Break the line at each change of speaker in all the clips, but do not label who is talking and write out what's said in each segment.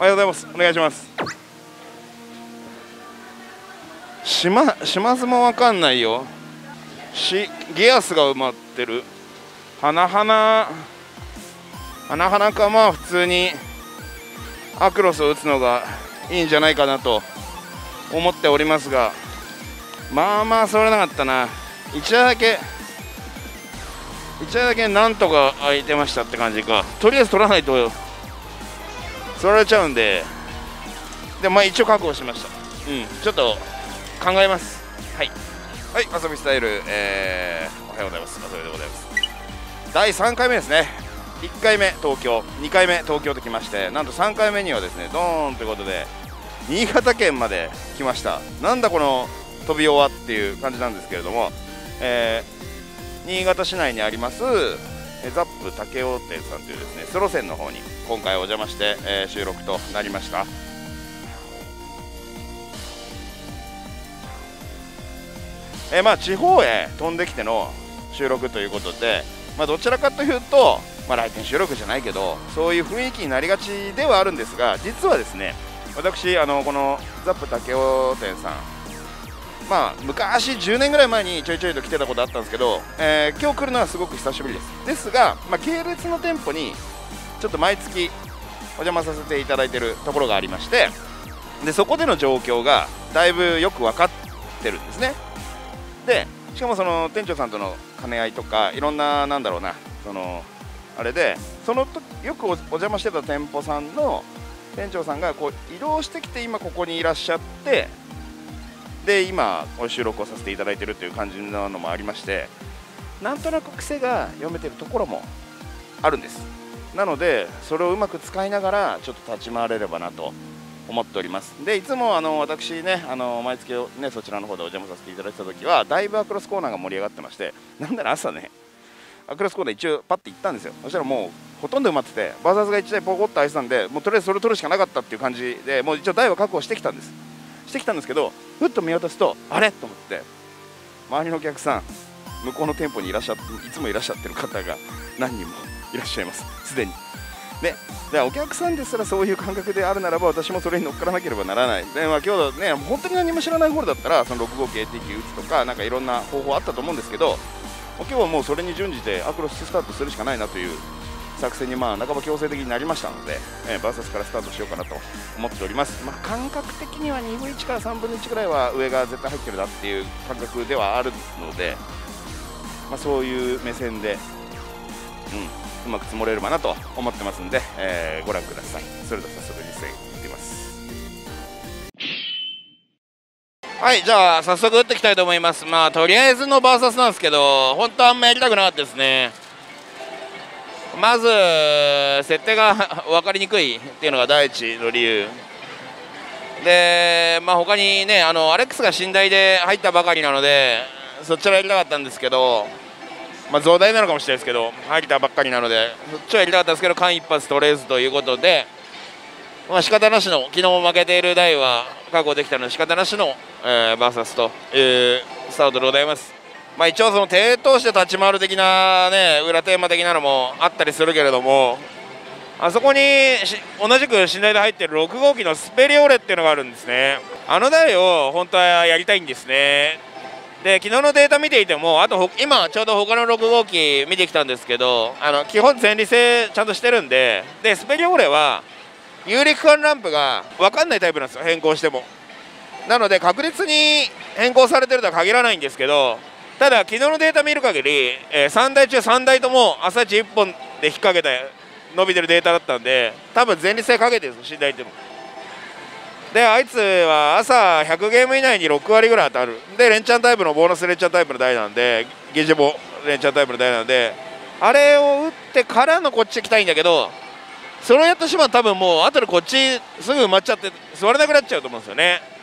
おはようございます。お願いします。島島津もわかんないよ。しギアスが埋まってる。花々花々かまあ普通に。アクロスを打つのがいいんじゃないかなと。思っておりますが。まあまあそれなかったな。1打だけ。1打だけなんとか空いてましたって感じか。とりあえず取らないと取られちゃうんででまあ一応確保しました。うん。ちょっと考えます。はい。はい。遊びスタイルえー、おはようございます。遊びでございます。第3回目ですね。1回目東京。2回目東京と来ましてなんと3回目にはですねドーンということで新潟県まで来ました。なんだこの飛び終わっていう感じなんですけれども、えー、新潟市内にありますザップ竹雄店さんというですねソロ線の方に今回お邪魔して、えー、収録となりました。え、まあ地方へ飛んできての収録ということで、まあ、どちらかというと、まあ、来店収録じゃないけどそういう雰囲気になりがちではあるんですが実はですね私あのこのザップ竹雄店さんまあ昔10年ぐらい前にちょいちょいと来てたことあったんですけど、えー、今日来るのはすごく久しぶりです。ですが、まあ、系列の店舗にちょっと毎月お邪魔させていただいてるところがありましてでそこでの状況がだいぶよく分かってるんですね。でしかもその店長さんとの兼ね合いとかいろんななんだろうなそのあれでそのよくお邪魔してた店舗さんの店長さんがこう移動してきて今ここにいらっしゃってで今収録をさせていただいてるという感じなのもありましてなんとなく癖が読めてるところもあるんです。なのでそれをうまく使いながらちょっと立ち回れればなと思っております。でいつもあの私ねあの毎月ねそちらの方でお邪魔させていただいた時はだいぶアクロスコーナーが盛り上がってましてなんなら朝ねアクロスコーナー一応パッて行ったんですよ。そしたらもうほとんど埋まっててバーサーズが1台ポコッと空いてたんでもうとりあえずそれを取るしかなかったっていう感じでもう一応台は確保してきたんです。してきたんですけどふっと見渡すとあれ？と思って周りのお客さん向こうの店舗にいらっしゃっていつもいらっしゃってる方が何人もいらっしゃいます。すでに。ででお客さんですらそういう感覚であるならば私もそれに乗っからなければならない。で、まあ、今日ね本当に何も知らないホールだったらその6号機 AT 機打つとかなんかいろんな方法あったと思うんですけど今日はもうそれに準じてアクロススタートするしかないなという作戦にまあ半ば強制的になりましたので、えー、バーサスからスタートしようかなと思っております、まあ、感覚的には2分1から3分の1ぐらいは上が絶対入ってるなっていう感覚ではあるので、まあ、そういう目線で、うん、うまく積もれればなと思ってますんで、えー、ご覧ください。それでは早速実践いってみます。はいじゃあ早速打っていきたいと思います。まあとりあえずのバーサスなんですけど本当あんまやりたくなかったですねまず設定が分かりにくいっていうのが第一の理由で、まあ、他にねあのアレックスが寝台で入ったばかりなのでそちらやりたかったんですけど、まあ、増大なのかもしれないですけど入ったばっかりなのでそっちはやりたかったんですけど間一髪取れずということで、まあ仕方なしの昨日負けている台は確保できたので仕方なしの、えー、バーサスというスタートでございます。まあ、一応その手通して立ち回る的なね裏テーマ的なのもあったりするけれどもあそこに同じく信頼で入っている6号機のスペリオレっていうのがあるんですね。あの台を本当はやりたいんですね。で昨日のデータ見ていてもあと今ちょうど他の6号機見てきたんですけどあの基本前立性ちゃんとしてるんででスペリオレは有力間ランプが分かんないタイプなんですよ変更しても。なので確実に変更されてるとは限らないんですけどただ昨日のデータ見る限り、えー、3台中3台とも朝一1本で引っ掛けて伸びてるデータだったんで多分前立性かけてるんですよ信頼ってもであいつは朝100ゲーム以内に6割ぐらい当たる。で連チャンタイプのボーナス連チャンタイプの台なんでゲジボ連チャンタイプの台なんであれを打ってからのこっち来たいんだけどそれをやった島多分もう後でこっちすぐ埋まっちゃって座れなくなっちゃうと思うんですよね。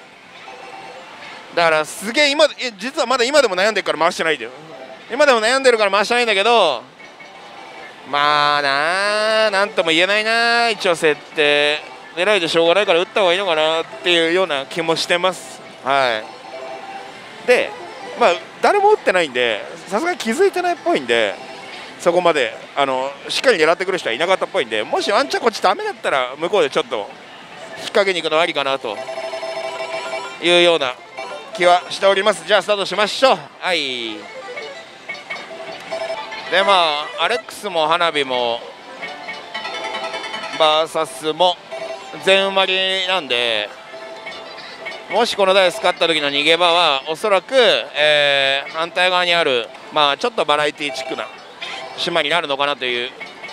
だからすげえ今実はまだ今でも悩んでるから回してないで今でも悩んでるから回してないんだけどまあなあなんとも言えないな一応設定。狙いでしょうがないから打った方がいいのかなっていうような気もしてます。はい。でまあ誰も打ってないんでさすがに気づいてないっぽいんでそこまであのしっかり狙ってくる人はいなかったっぽいんでもしワンチャンこっちダメだったら向こうでちょっと引っ掛けに行くのありかなと。いうような気はしております。じゃあスタートしましょう。はい。でまあアレックスも花火もバーサスも全埋まりなんでもしこのダイス勝った時の逃げ場はおそらく、えー、反対側にある、まあ、ちょっとバラエティチックな島になるのかなという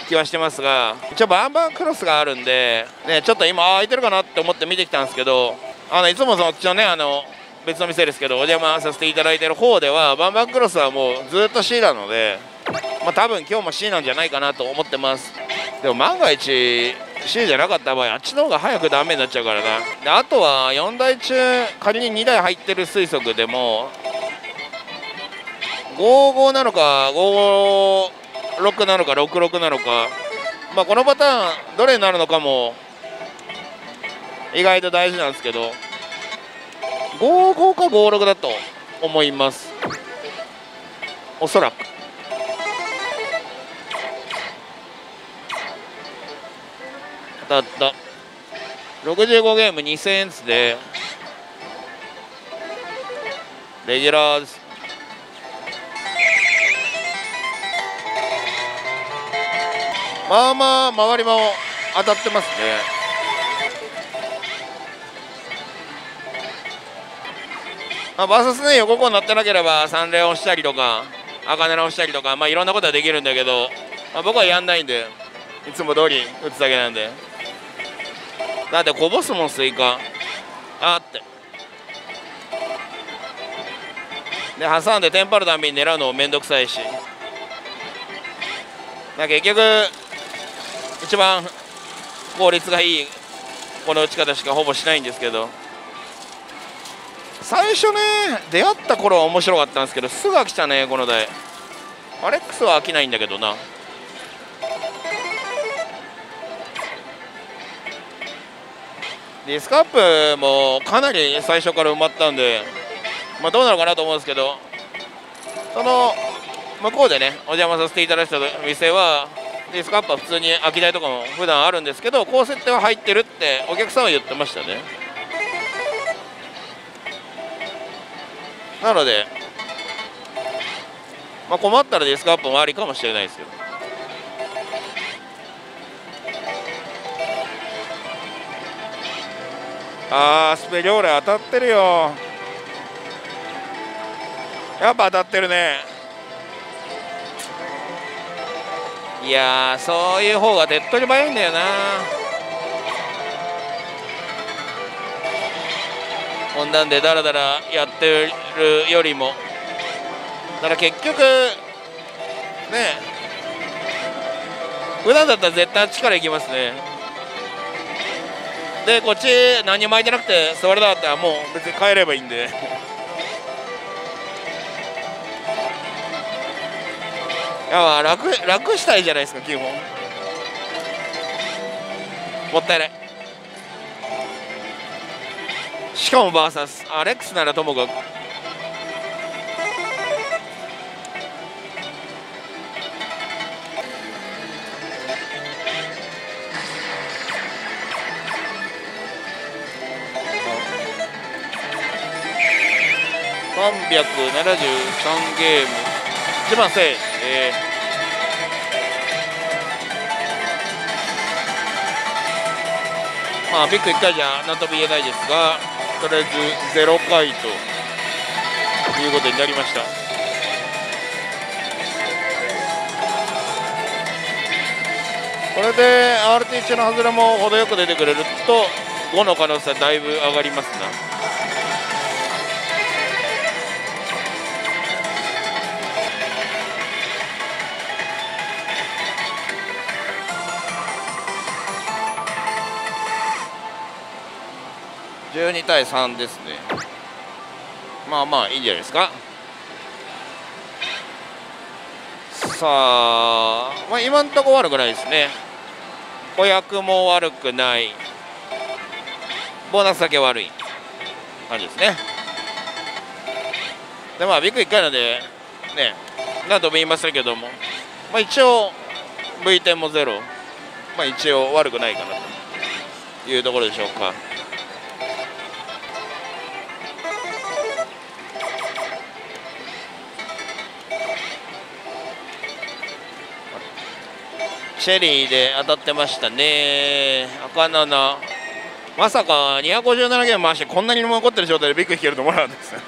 気はしてますが一応バンバンクロスがあるんで、ね、ちょっと今空いてるかなって思って見てきたんですけどあのいつもそっちのねあの別の店ですけどお邪魔させていただいてる方ではバンバンクロスはもうずっと C なので、まあ、多分今日も C なんじゃないかなと思ってます。でも万が一 C じゃなかった場合あっちの方が早くダメになっちゃうからな。であとは4台中仮に2台入ってる推測でも55なのか56なのか66なのかまあこのパターンどれになるのかも意外と大事なんですけど。55か56だと思います。おそらく。当たった65ゲーム2000円つでレギュラーです。まあまあ周りも当たってますね。まあ、バーサスね横こうなってなければ3連押したりとか赤狙押したりとかまあいろんなことはできるんだけど、まあ、僕はやんないんでいつも通り打つだけなんで。だってこぼすもんスイカ。あって。で挟んでテンパるたびに狙うのも面倒くさいし。結局一番効率がいいこの打ち方しかほぼしないんですけど。最初ね出会った頃は面白かったんですけどすぐ飽きたねこの台アレックスは飽きないんだけどな。ディスクアップもかなり最初から埋まったんで、まあ、どうなのかなと思うんですけどその向こうでねお邪魔させていただいた店はディスクアップは普通に空き台とかも普段あるんですけど高設定は入ってるってお客さんは言ってましたね。なので、まあ、困ったらディスクアップもありかもしれないですけど。あースペリオーレ当たってるよ。やっぱ当たってるね。いやそういう方が手っ取り早いんだよな。こんなんでだらだらやってるよりも。だから結局ね。普段だったら絶対力いきますね。でこっち何も巻いてなくて座れだったらもう別に帰ればいいんで。いや楽楽したいじゃないですか基本。もったいない。しかも VS アレックスならともかく。373ゲーム1番せえー、まあビッグ1回じゃ何とも言えないですがとりあえず0回ということになりました。これで RT 中の外れも程よく出てくれると5の可能性はだいぶ上がりますな。12対3ですね。まあまあいいんじゃないですか。さあ、まあ、今んとこ悪くないですね。子役も悪くない。ボーナスだけ悪い感じですね。でまあビッグ1回なんでね何度も言いましたけども、まあ、一応 V 点もゼロ。まあ一応悪くないかなというところでしょうか。シェリーで当たってましたね。赤7まさか257ゲーム回してこんなに残ってる状態でビッグ引けると思わなかったですね。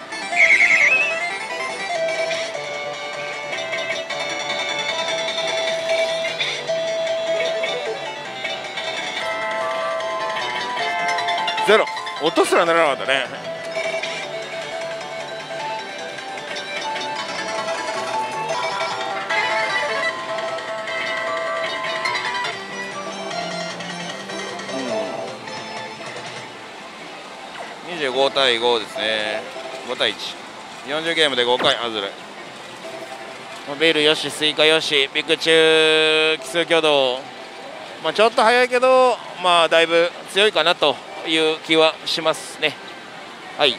ゼロ。音すらならなかったね。25対5ですね。5対140ゲームで5回外れベルよしスイカよしビッグ中奇数挙動。まあ、ちょっと早いけどまあだいぶ強いかなという気はしますね。はい。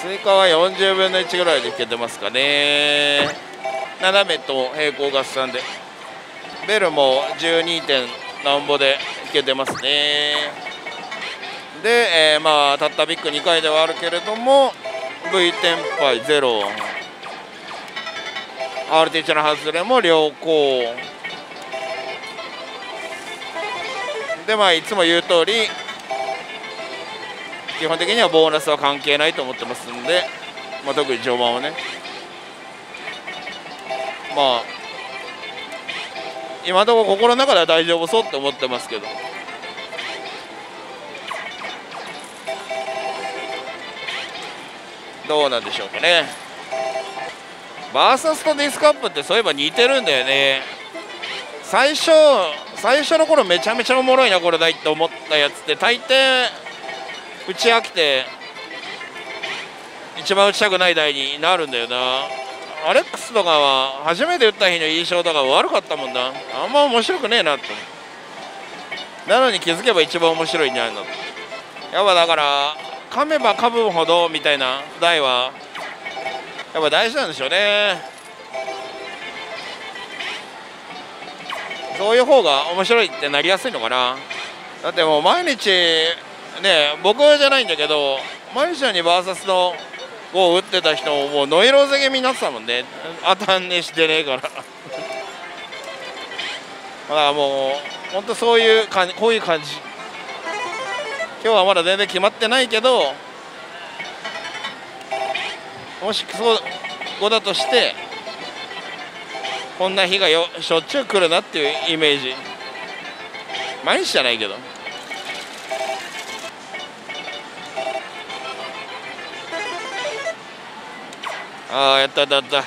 スイカは40分の1ぐらいでいけてますかね。斜めと平行合算で。ベルも12点なんぼでいけてますね。で、えー、まあたったビッグ2回ではあるけれども V テンパイゼロ。RT1 の外れも良好。でまあいつも言う通り基本的にはボーナスは関係ないと思ってますんで、まあ、特に序盤はね。まあ今のところ心の中では大丈夫そうって思ってますけど。どうなんでしょうかね。バーサスとディスカップってそういえば似てるんだよね。最初最初の頃めちゃめちゃおもろいなこれだいって思ったやつって。大抵打ち飽きて一番打ちたくない台になるんだよな。アレックスとかは初めて打った日の印象とか悪かったもんな。あんま面白くねえなって。なのに気づけば一番面白いんじゃないの。やっぱだから噛めば噛むほどみたいな台はやっぱ大事なんでしょうね。そういう方が面白いってなりやすいのかな。だってもう毎日ね僕じゃないんだけど毎日のにバーサスのを打ってた人ももうノイローゼ気味になってたもんね。当たんねしてねえから。だからもう本当そういう感じこういう感じ。今日はまだ全然決まってないけどもしそうだとしてこんな日がよしょっちゅう来るなっていうイメージ。毎日じゃないけど。ああやったやったやった。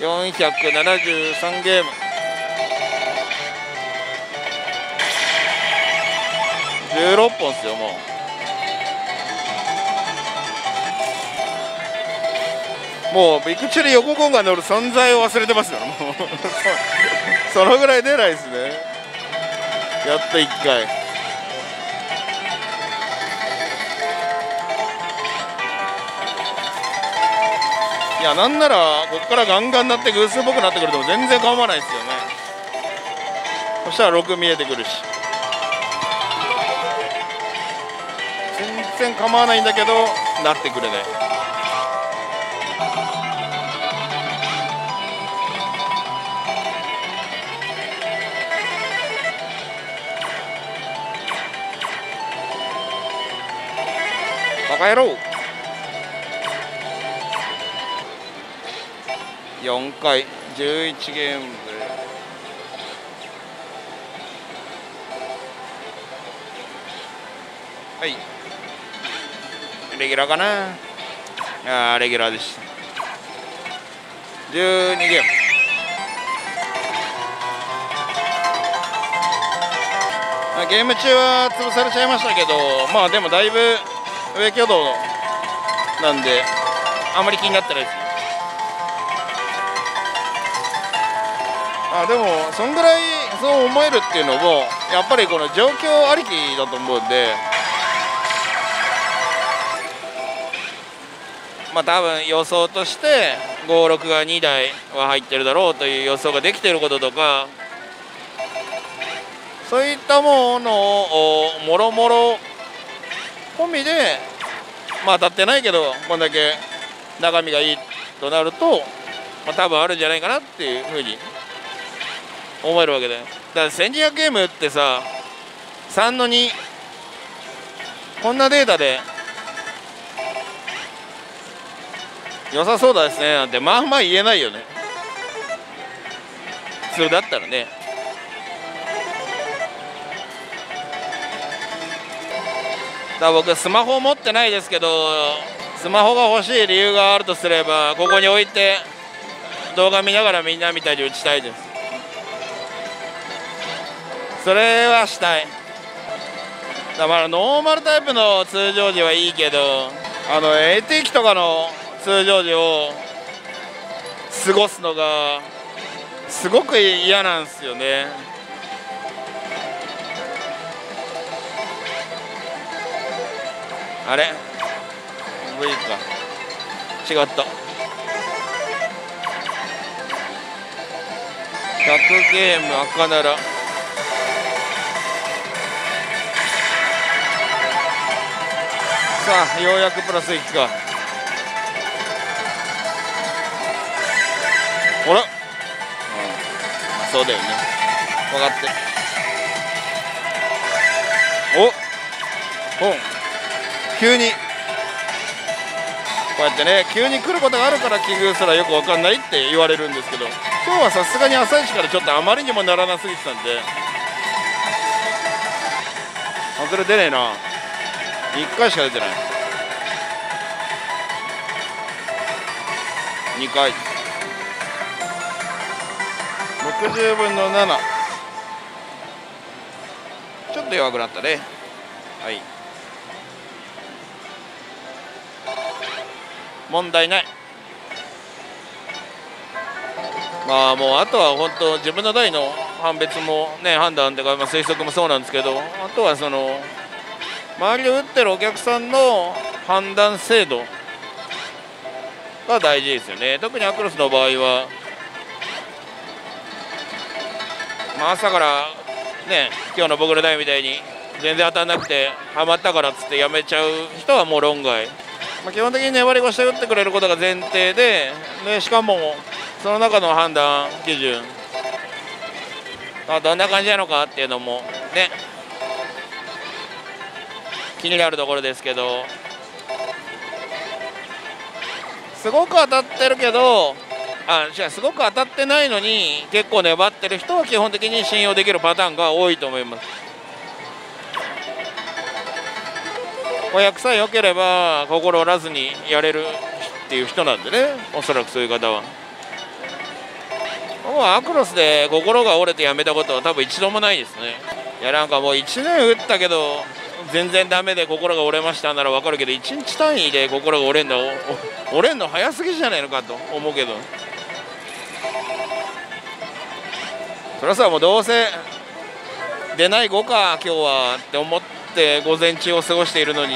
473ゲーム。16本っすよもう。もうビクチュリ横コンが乗る存在を忘れてますよもう。そのぐらい出ないですね。やっと1回いやなんならここからガンガンなって偶数っぽくなってくると全然構わないですよね。そしたら6見えてくるし。全然構わないんだけどなってくれないバカ野郎。4回。11ゲーム。はい。レギュラーかな？あレギュラーでした12ゲーム。ゲーム中は潰されちゃいましたけどまあでもだいぶ上挙動なんであまり気になってないです。あでもそんぐらいそう思えるっていうのもやっぱりこの状況ありきだと思うんで。まあ多分予想として56が2台は入ってるだろうという予想ができてることとか。そういったものをもろもろ込みでまあ当たってないけどこんだけ中身がいいとなると、まあ、多分あるんじゃないかなっていうふうに思えるわけでだから1200ゲームってさ3の2こんなデータで良さそうだですねなんてまあまあ言えないよね。普通だったらね。だ僕スマホ持ってないですけどスマホが欲しい理由があるとすればここに置いて動画見ながらみんなみたいに打ちたいです。それはしたい。だからノーマルタイプの通常時はいいけどあの AT 機とかの通常時を過ごすのがすごく嫌なんですよね。あれ？V か。違った。100ゲーム赤なら。あようやくプラス1か。ほら、うん、まあ、そうだよね。分かって。お。本急に。こうやってね急に来ることがあるから奇遇すらよく分かんないって言われるんですけど。今日はさすがに朝一からちょっとあまりにもならなすぎてたんで。外れ出ねえな。1回しか出てない。2回。60分の7ちょっと弱くなったね。はい。問題ない。まあもうあとは本当自分の台の判別もね判断というか、まあ、推測もそうなんですけどあとはその周りで打ってるお客さんの判断精度が大事ですよね。特にアクロスの場合は、まあ、朝からね今日の僕の台みたいに全然当たらなくてはまったからっつってやめちゃう人はもう論外。まあ、基本的に粘り腰で打ってくれることが前提ででしかもその中の判断基準、あ、どんな感じなのかっていうのもね。気になるところですけどすごく当たってるけどあじゃあすごく当たってないのに結構粘ってる人は基本的に信用できるパターンが多いと思います。お役さえ良ければ心折らずにやれるっていう人なんでねおそらくそういう方は。もうアクロスで心が折れてやめたことは多分一度もないですね。いやなんかもう1年打ったけど全然ダメで心が折れましたなら分かるけど1日単位で心が折れんの折れんの早すぎじゃないのかと思うけど。それはさもうどうせ出ない5か今日はって思って午前中を過ごしているのに。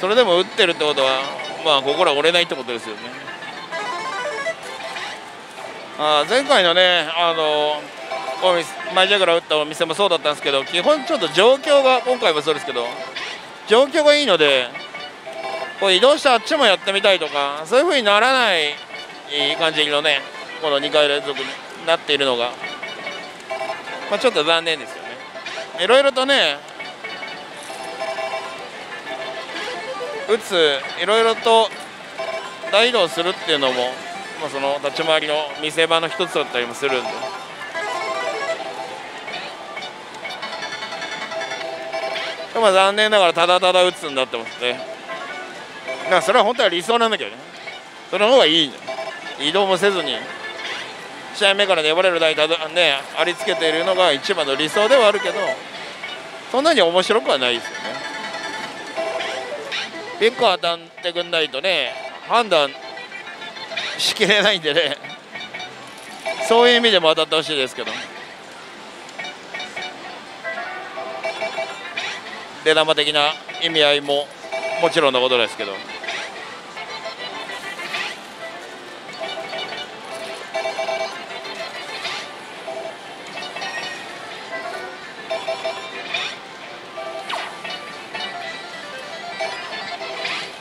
それでも打ってるってことはまあ心は折れないってことですよね。あ前回のねあのマイジャグラ打ったお店もそうだったんですけど基本ちょっと状況が今回もそうですけど状況がいいのでこう移動してあっちもやってみたいとかそういうふうにならない感じのねこの2回連続になっているのが、まあ、ちょっと残念ですよねいろいろとね打ついろいろと大移動するっていうのも、まあ、その立ち回りの見せ場の一つだったりもするんで。でも残念ながらただただ打つんだってますね。だそれは本当は理想なんだけどね。その方がいい移動もせずに試合目から粘れる台ただ、ね、ありつけているのが一番の理想ではあるけどそんなに面白くはないですよね。1個当たってくんないとね判断しきれないんでねそういう意味でも当たってほしいですけど出玉的な意味合いももちろんのことですけど。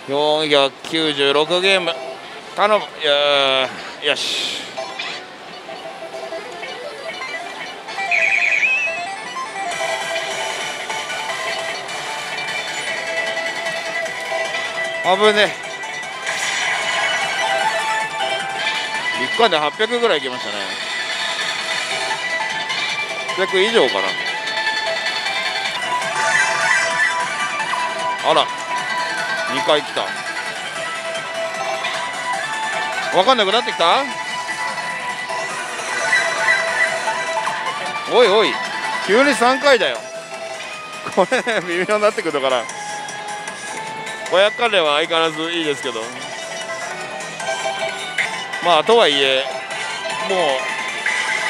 496ゲーム。頼む。よし。危ね1回で800ぐらいいきましたね。800以上かな。あら。2回来た。分かんなくなってきた？おいおい。急に3回だよ。これね微妙になってくるから500関連は相変わらずいいですけど。まあとはいえもう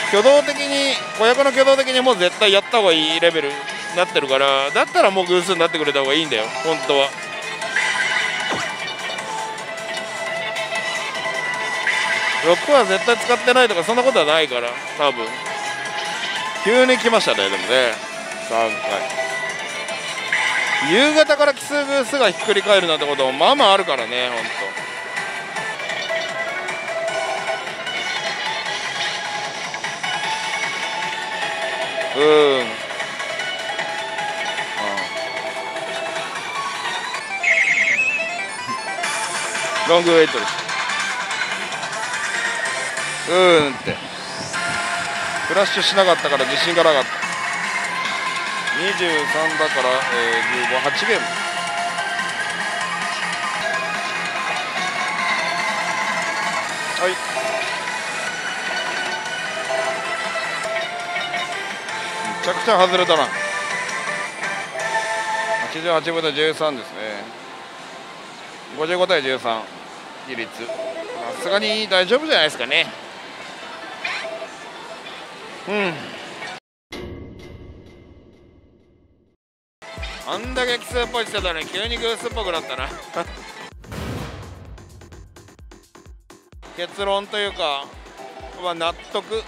挙動的に子役の挙動的にもう絶対やった方がいいレベルになってるからだったらもう偶数になってくれた方がいいんだよ。本当は。6は絶対使ってないとかそんなことはないから多分。急に来ましたねでもね。3回。夕方から奇数偶数がひっくり返るなんてこともまあまああるからねほん。とうん。ロングウェイトです。うんって。フラッシュしなかったから自信がなかった。23だから、えー、158ゲーム。はい。めちゃくちゃ外れたな。88分の13ですね。55対13比率さすがに大丈夫じゃないですかね。うん。スっぽいしてたのに急にグースっぽくなったな。結論というか、まあ、納得。